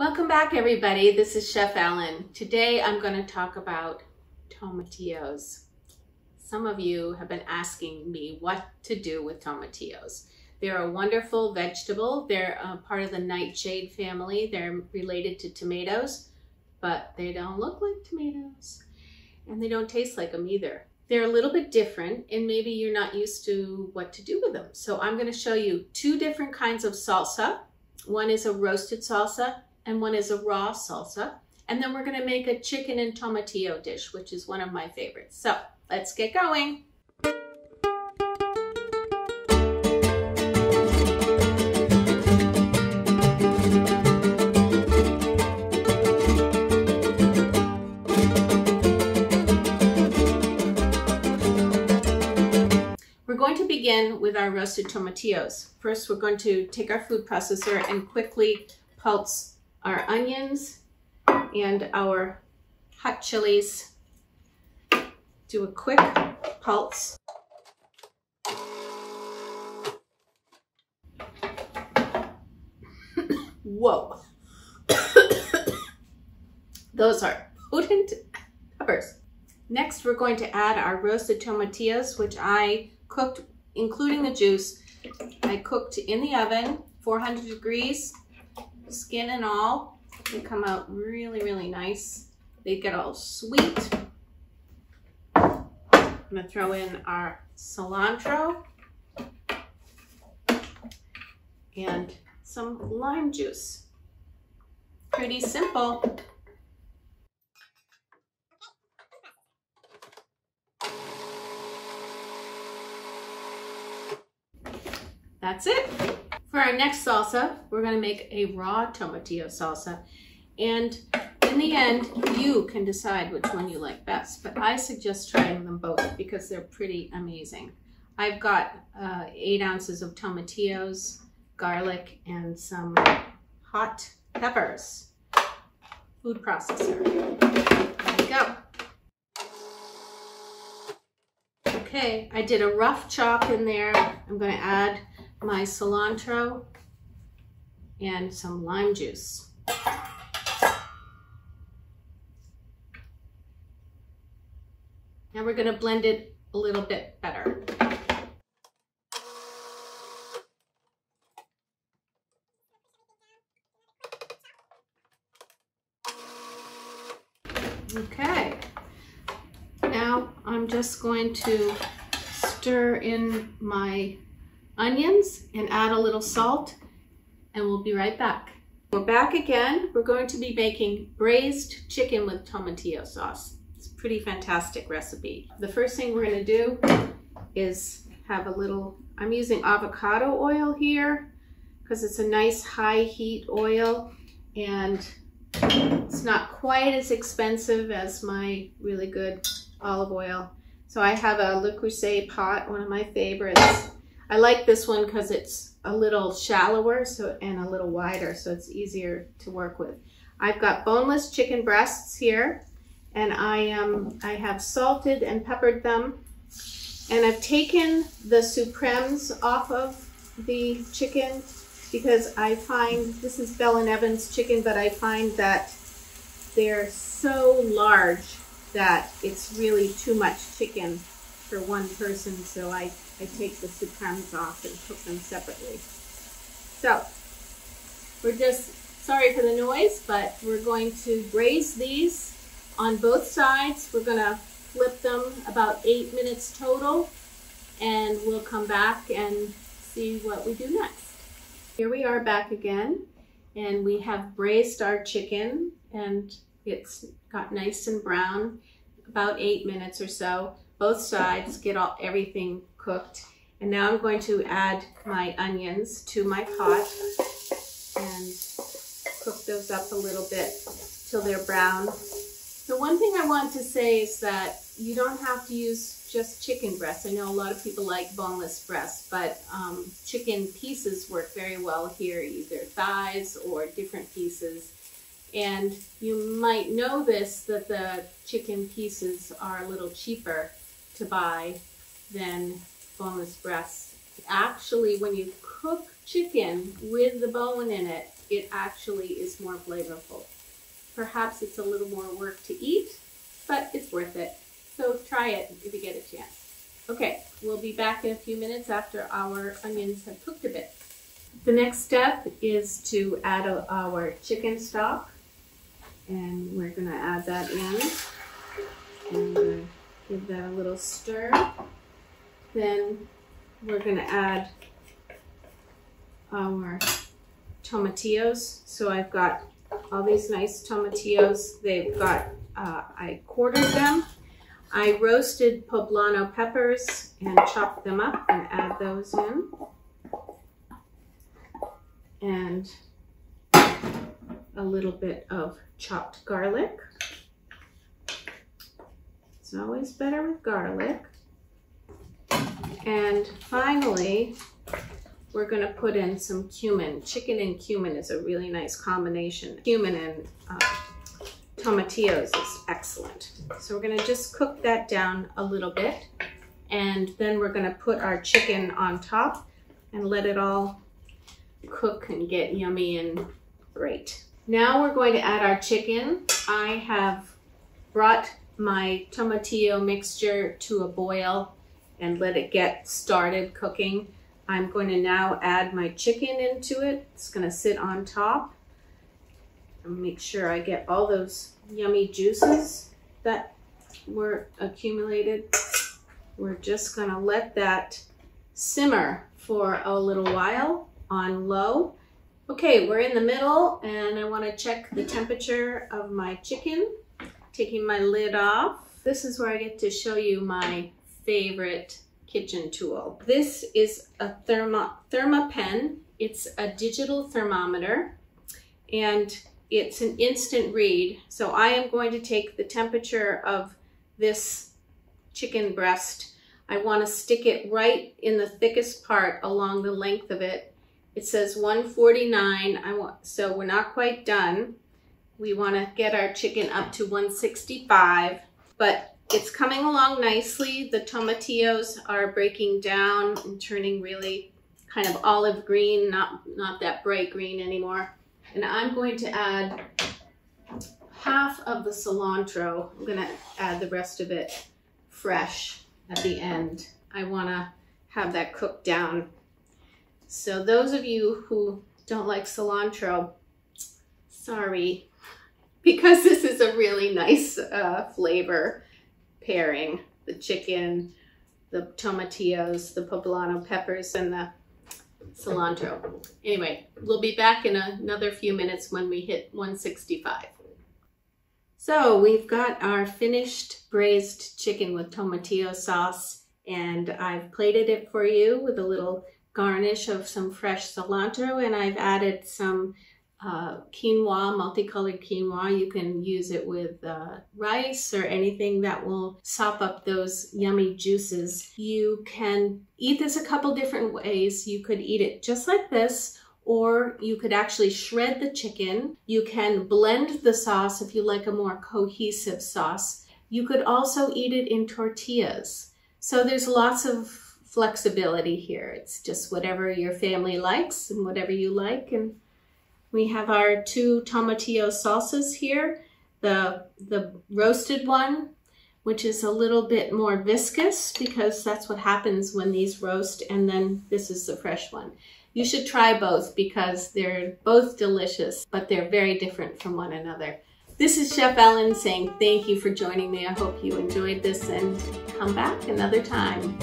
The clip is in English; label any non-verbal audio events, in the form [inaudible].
Welcome back everybody. This is Chef Ellen. Today I'm going to talk about tomatillos. Some of you have been asking me what to do with tomatillos. They're a wonderful vegetable. They're part of the nightshade family. They're related to tomatoes, but they don't look like tomatoes and they don't taste like them either. They're a little bit different and maybe you're not used to what to do with them. So I'm going to show you two different kinds of salsa. One is a roasted salsa and one is a raw salsa. And then we're gonna make a chicken and tomatillo dish, which is one of my favorites. So let's get going. We're going to begin with our roasted tomatillos. First, we're going to take our food processor and quickly pulse our onions and our hot chilies. Do a quick pulse. [coughs] Whoa. [coughs] Those are potent peppers. Next, we're going to add our roasted tomatillos, which I cooked, including the juice. I cooked in the oven, 400 degrees, skin and all. They come out really, really nice. They get all sweet. I'm gonna throw in our cilantro and some lime juice. Pretty simple. That's it. For our next salsa, we're gonna make a raw tomatillo salsa. And in the end, you can decide which one you like best, but I suggest trying them both because they're pretty amazing. I've got uh, eight ounces of tomatillos, garlic, and some hot peppers. Food processor. There we go. Okay, I did a rough chop in there. I'm gonna add my cilantro and some lime juice. Now we're going to blend it a little bit better. Okay, now I'm just going to stir in my onions and add a little salt and we'll be right back. We're back again. We're going to be making braised chicken with tomatillo sauce. It's a pretty fantastic recipe. The first thing we're gonna do is have a little, I'm using avocado oil here because it's a nice high heat oil and it's not quite as expensive as my really good olive oil. So I have a Le Creuset pot, one of my favorites. I like this one because it's a little shallower so and a little wider, so it's easier to work with. I've got boneless chicken breasts here, and I um, I have salted and peppered them, and I've taken the supremes off of the chicken because I find this is Bell and Evans chicken, but I find that they're so large that it's really too much chicken for one person, so I I take the supremes off and cook them separately. So we're just, sorry for the noise, but we're going to braise these on both sides. We're gonna flip them about eight minutes total and we'll come back and see what we do next. Here we are back again and we have braised our chicken and it's got nice and brown, about eight minutes or so. Both sides get all everything cooked. And now I'm going to add my onions to my pot and cook those up a little bit till they're brown. The one thing I want to say is that you don't have to use just chicken breasts. I know a lot of people like boneless breasts, but um, chicken pieces work very well here, either thighs or different pieces. And you might know this, that the chicken pieces are a little cheaper to buy than boneless breasts. Actually, when you cook chicken with the bone in it, it actually is more flavorful. Perhaps it's a little more work to eat, but it's worth it. So try it if you get a chance. Okay, we'll be back in a few minutes after our onions have cooked a bit. The next step is to add our chicken stock. And we're gonna add that in. That a little stir. Then we're gonna add our tomatillos. So I've got all these nice tomatillos. They've got, uh, I quartered them. I roasted poblano peppers and chopped them up and add those in. And a little bit of chopped garlic. It's always better with garlic. And finally, we're gonna put in some cumin. Chicken and cumin is a really nice combination. Cumin and uh, tomatillos is excellent. So we're gonna just cook that down a little bit and then we're gonna put our chicken on top and let it all cook and get yummy and great. Now we're going to add our chicken. I have brought my tomatillo mixture to a boil and let it get started cooking. I'm going to now add my chicken into it. It's going to sit on top. And make sure I get all those yummy juices that were accumulated. We're just going to let that simmer for a little while on low. Okay, we're in the middle and I want to check the temperature of my chicken. Taking my lid off. This is where I get to show you my favorite kitchen tool. This is a Therma, ThermaPen. It's a digital thermometer and it's an instant read. So I am going to take the temperature of this chicken breast. I want to stick it right in the thickest part along the length of it. It says 149. I want so we're not quite done. We want to get our chicken up to 165, but it's coming along nicely. The tomatillos are breaking down and turning really kind of olive green, not, not that bright green anymore. And I'm going to add half of the cilantro. I'm gonna add the rest of it fresh at the end. I wanna have that cooked down. So those of you who don't like cilantro, sorry, because this is a really nice uh, flavor pairing. The chicken, the tomatillos, the poblano peppers, and the cilantro. Anyway, we'll be back in another few minutes when we hit 165. So we've got our finished braised chicken with tomatillo sauce and I've plated it for you with a little garnish of some fresh cilantro and I've added some uh, quinoa, multicolored quinoa. You can use it with uh, rice or anything that will sop up those yummy juices. You can eat this a couple different ways. You could eat it just like this, or you could actually shred the chicken. You can blend the sauce if you like a more cohesive sauce. You could also eat it in tortillas. So there's lots of flexibility here. It's just whatever your family likes and whatever you like. And we have our two tomatillo salsas here. The, the roasted one, which is a little bit more viscous because that's what happens when these roast. And then this is the fresh one. You should try both because they're both delicious, but they're very different from one another. This is Chef Ellen saying thank you for joining me. I hope you enjoyed this and come back another time.